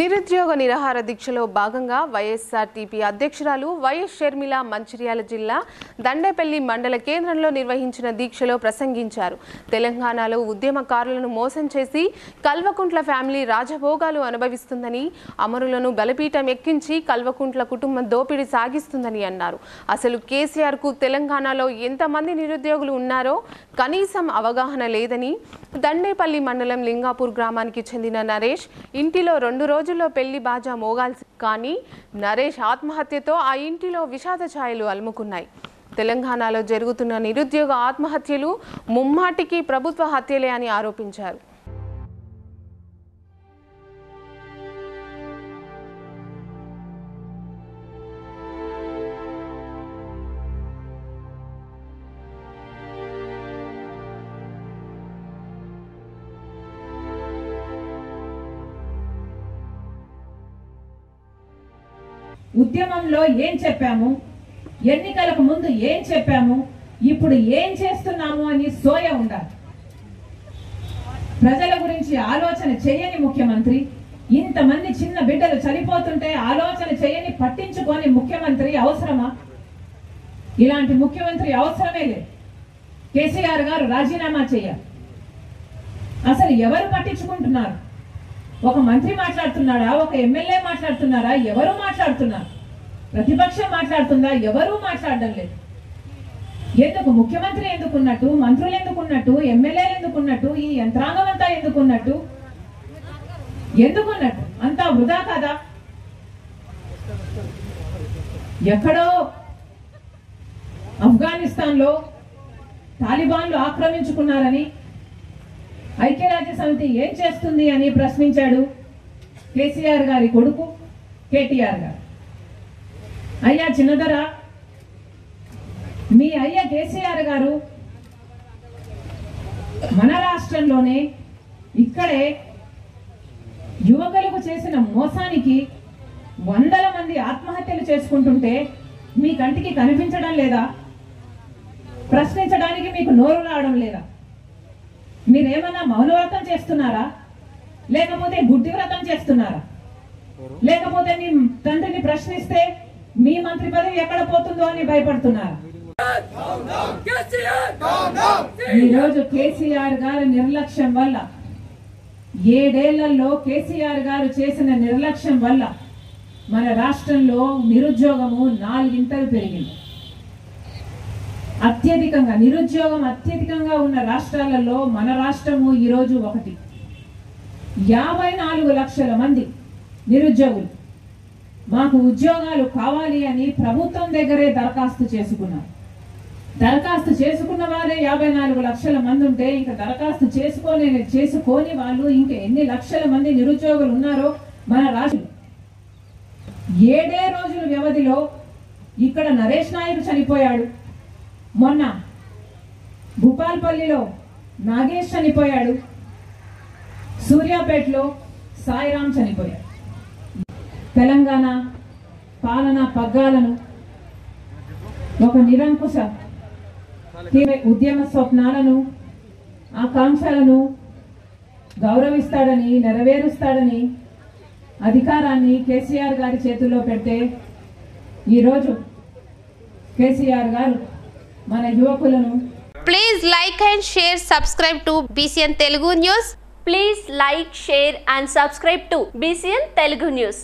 నిరుద్యోగ నిరాహార దీక్షలో భాగంగా వైఎస్ఆర్టీపీ అధ్యక్షురాలు వైఎస్ షర్మిల మంచిర్యాల జిల్లా దండేపల్లి మండల కేంద్రంలో నిర్వహించిన దీక్షలో ప్రసంగించారు. తెలంగాణలో ఉద్యమకారులను మోసం చేసి కల్వకుంట్ల ఫ్యామిలీ రాజభోగాలు అనుభవిస్తుందని అమరులను బలపీఠం ఎక్కించి కల్వకుంట్ల కుటుంబం దోపిడీ సాగిస్తుందని అన్నారు. అసలు కేసీఆర్కు తెలంగాణలో ఎంతమంది నిరుద్యోగులు ఉన్నారో కనీసం అవగాహన లేదని దండేపల్లి మండలం లింగాపూర్ గ్రామానికి చెందిన నరేష్ ఇంటిలో రెండు రోజుల్లో పెళ్ళి బాజా మోగాల్సి కానీ నరేష్ ఆత్మహత్యతో ఆ ఇంటిలో విషాద ఛాయలు అలుముకున్నాయి. తెలంగాణలో జరుగుతున్న నిరుద్యోగ ఆత్మహత్యలు ముమ్మాటికి ప్రభుత్వ హత్యలే అని ఆరోపించారు. ఉద్యమంలో ఏం చెప్పాము? ఎన్నికలకు ముందు ఏం చెప్పాము? ఇప్పుడు ఏం చేస్తున్నాము అని సోయ ఉండాలి. ప్రజల గురించి ఆలోచన చేయని ముఖ్యమంత్రి ఇంతమంది చిన్న బిడ్డలు చనిపోతుంటే ఆలోచన చేయని పట్టించుకొని ముఖ్యమంత్రి అవసరమా? ఇలాంటి ముఖ్యమంత్రి అవసరమే లేదు. కేసీఆర్ గారు రాజీనామా చేయాలి. అసలు ఎవరు పట్టించుకుంటున్నారు? ఒక మంత్రి మాట్లాడుతున్నాడా? ఒక ఎమ్మెల్యే మాట్లాడుతున్నారా? ఎవరు మాట్లాడుతున్నారు? ప్రతిపక్షం మాట్లాడుతుందా? ఎవరూ మాట్లాడడం లేదు. ఎందుకు? ముఖ్యమంత్రి ఎందుకున్నట్టు? మంత్రులు ఎందుకున్నట్టు? ఎమ్మెల్యేలు ఎందుకున్నట్టు? ఈ యంత్రాంగం అంతా ఎందుకున్నట్టు? ఎందుకున్నట్టు? అంతా వృధా కదా? ఎక్కడో ఆఫ్ఘనిస్తాన్లో తాలిబాన్లు ఆక్రమించుకున్నారని ఐక్యరాజ్య సమితి ఏం చేస్తుంది అని ప్రశ్నించాడు కేసీఆర్ గారి కొడుకు కేటీఆర్ గారు. అయ్యా చిన్నదర మీ అయ్య కేసీఆర్ గారు మన రాష్ట్రంలోనే ఇక్కడే యువకులకు చేసిన మోసానికి వందల మంది ఆత్మహత్యలు చేసుకుంటుంటే మీ కంటికి కనిపించడం లేదా? ప్రశ్నించడానికి మీకు నోరు రావడం లేదా? మీరేమన్నా మౌనవ్రతం చేస్తున్నారా? లేకపోతే గుడ్డి వ్రతం చేస్తున్నారా లేకపోతే మీ తండ్రిని ప్రశ్నిస్తే మీ మంత్రి పదవి ఎక్కడ పోతుందో అని భయపడుతున్నారా? ఈ రోజు కేసీఆర్ గారి నిర్లక్ష్యం వల్ల ఏడేళ్ళలో కేసీఆర్ గారు చేసిన నిర్లక్ష్యం వల్ల మన రాష్ట్రంలో నిరుద్యోగము నాలుగింతలు పెరిగింది. అత్యధికంగా నిరుద్యోగం అత్యధికంగా ఉన్న రాష్ట్రాలలో మన రాష్ట్రము ఈరోజు ఒకటి. యాభై నాలుగు లక్షల మంది నిరుద్యోగులు మాకు ఉద్యోగాలు కావాలి అని ప్రభుత్వం దగ్గరే దరఖాస్తు చేసుకున్నారు. దరఖాస్తు చేసుకున్న వారే యాభై నాలుగు లక్షల మంది ఉంటే ఇంకా దరఖాస్తు చేసుకోలే చేసుకోని వాళ్ళు ఇంకా ఎన్ని లక్షల మంది నిరుద్యోగులు ఉన్నారో మన రాష్ట్రం. ఏడే రోజుల వ్యవధిలో ఇక్కడ నరేష్ నాయక్ చనిపోయాడు. మొన్న భూపాల్పల్లిలో నాగేష్ చనిపోయాడు. సూర్యాపేటలో సాయిరాం చనిపోయాడు. తెలంగాణ పాలన పగ్గాలను ఒక నిరంకుశ తీవ్ర ఉద్యమ స్వప్నాలను ఆకాంక్షలను గౌరవిస్తాడని నెరవేరుస్తాడని అధికారాన్ని కేసీఆర్ గారి చేతుల్లో పెడితే ఈరోజు కేసీఆర్ గారు మన యువకులను Please like and share, subscribe to BCN Telugu News. Please like, share and subscribe to BCN Telugu News.